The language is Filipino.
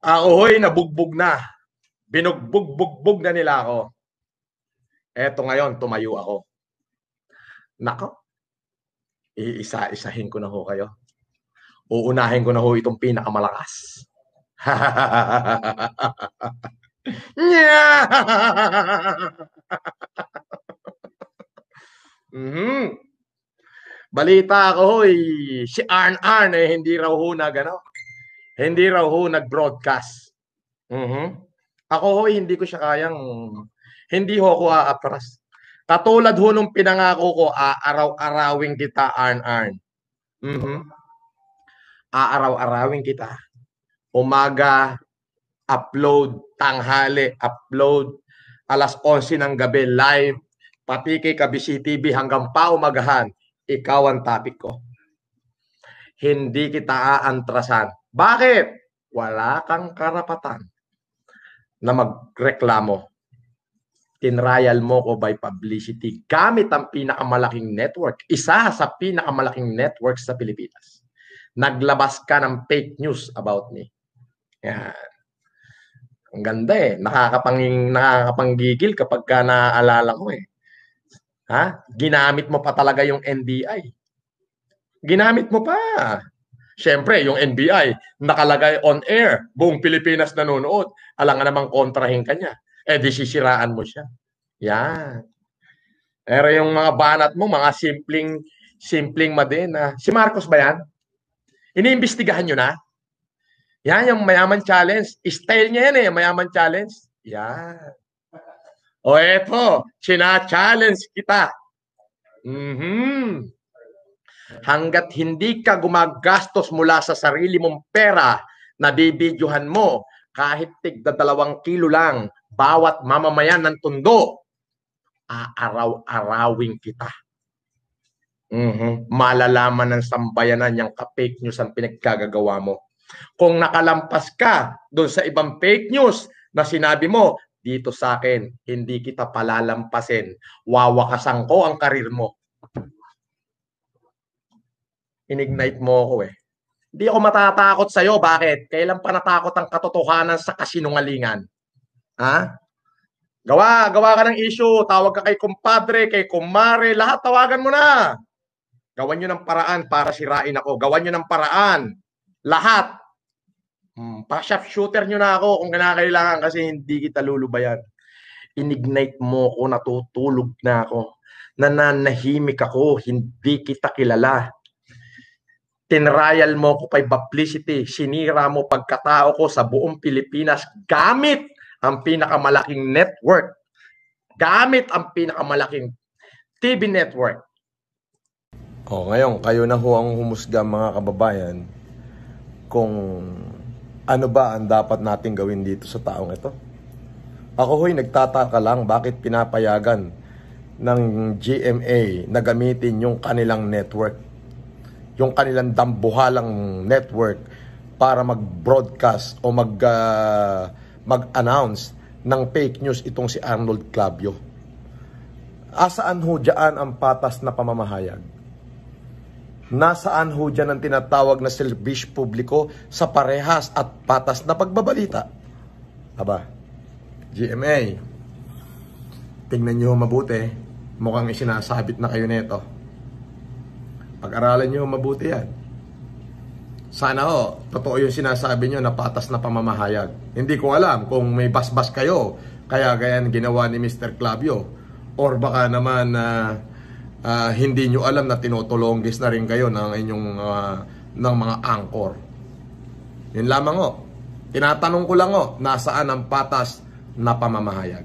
Ako hoy, nabugbog na. Binugbog-bugbog na nila ako. Eto ngayon, tumayo ako. Nako, iisa-isahin ko na ho kayo. Uunahin ko na ho itong pinakamalakas. mm-hmm. Balita ako hoy, si Arn Arn eh hindi raw ho nag ano, hindi raw ho nag-broadcast. Mm-hmm. Ako ho hindi ko siya kayang hindi ho ako aatras. Katulad ho nung pinangako ko, aaraw-arawing kita, Arn Arn. Mm-hmm. Aaraw-arawing kita. Umaga, upload, tanghali, upload, alas 11 ng gabi, live, pati kay Kabisi TV hanggang paumagahan, ikaw ang topic ko. Hindi kita aantrasan. Bakit? Wala kang karapatan na magreklamo. Tinrial mo ko by publicity gamit ang pinakamalaking network. Isa sa pinakamalaking network sa Pilipinas. Naglabas ka ng fake news about me. Yan. Ang ganda eh. Nakakapanging, nakakapanggigil kapag ka naaalala ko eh. Ha? Ginamit mo pa talaga yung NBI. Ginamit mo pa. Siyempre, yung NBI, nakalagay on air. Buong Pilipinas nanonood. Alam nga namang kontrahin ka niya. Eh, di sisiraan mo siya. Yan. Pero yung mga banat mo, mga simpleng, simpleng madena. Si Marcos ba yan? Iniimbestigahan nyo na? Yan, yung mayaman challenge. Style niya yan eh, mayaman challenge. Yan. O eto, sina-challenge kita. Mm-hmm. Hanggat hindi ka gumagastos mula sa sarili mong pera na bibidyohan mo kahit tigda dalawang kilo lang bawat mamamayan ng tundo, aaraw-arawing kita. Mm-hmm. Malalaman ng sambayanan yung ka-fake news ang pinagkagagawa mo. Kung nakalampas ka doon sa ibang fake news na sinabi mo, dito sa akin, hindi kita palalampasin. Wawakasan ko ang karir mo. Inignite mo ako eh. Hindi ako matatakot sa'yo. Bakit? Kailan pa natakot ang katotohanan sa kasinungalingan? Ha? Gawa, gawa ka ng issue. Tawag ka kay kumpadre, kay kumare. Lahat tawagan mo na. Gawan nyo ng paraan para sirain ako. Gawan nyo ng paraan. Lahat. Hmm, pa-shop shooter nyo na ako kung kinakailangan kasi hindi kita lulubayan. Inignite mo ko, natutulog na ako. Nananahimik ako, hindi kita kilala. Tinrial mo ko by publicity, sinira mo pagkatao ko sa buong Pilipinas gamit ang pinakamalaking network. Gamit ang pinakamalaking TV network. Oh, ngayon, kayo na ho ang humusga mga kababayan kung ano ba ang dapat nating gawin dito sa taong ito? Ako ho'y nagtataka lang bakit pinapayagan ng GMA na gamitin yung kanilang network. Yung kanilang dambuhalang network para mag-broadcast o mag, uh, mag-announce ng fake news itong si Arnold Clavio. Asaan ho dyan ang patas na pamamahayag? Nasaan ho dyan ang tinatawag na serbisyo publiko sa parehas at patas na pagbabalita? Aba, GMA, tingnan nyo mabuti. Mukhang isinasabit na kayo nito. Pag-aralan nyo mabuti yan. Sana ho, totoo yung sinasabi nyo na patas na pamamahayag. Hindi ko alam kung may basbas kayo, kaya ganyan ginawa ni Mr. Clavio. Or baka naman na uh, uh, hindi nyo alam na tinutulonggis na rin kayo ng inyong uh, ng mga angkor. Yun lamang o. Tinatanong ko lang o, nasaan ang patas na pamamahayag?